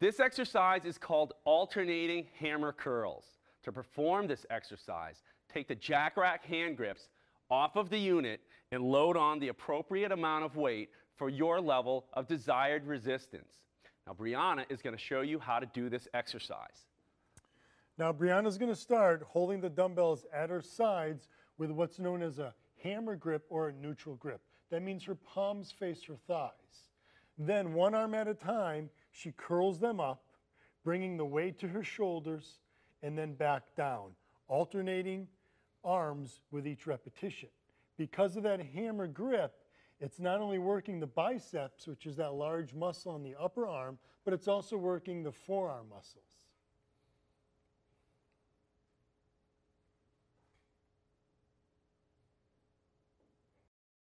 This exercise is called alternating hammer curls. To perform this exercise, take the JACKRACK hand grips off of the unit and load on the appropriate amount of weight for your level of desired resistance. Now, Brianna is going to show you how to do this exercise. Now, Brianna is going to start holding the dumbbells at her sides with what's known as a hammer grip or a neutral grip. That means her palms face her thighs. Then, one arm at a time, she curls them up, bringing the weight to her shoulders and then back down, alternating arms with each repetition. Because of that hammer grip, it's not only working the biceps, which is that large muscle on the upper arm, but it's also working the forearm muscles.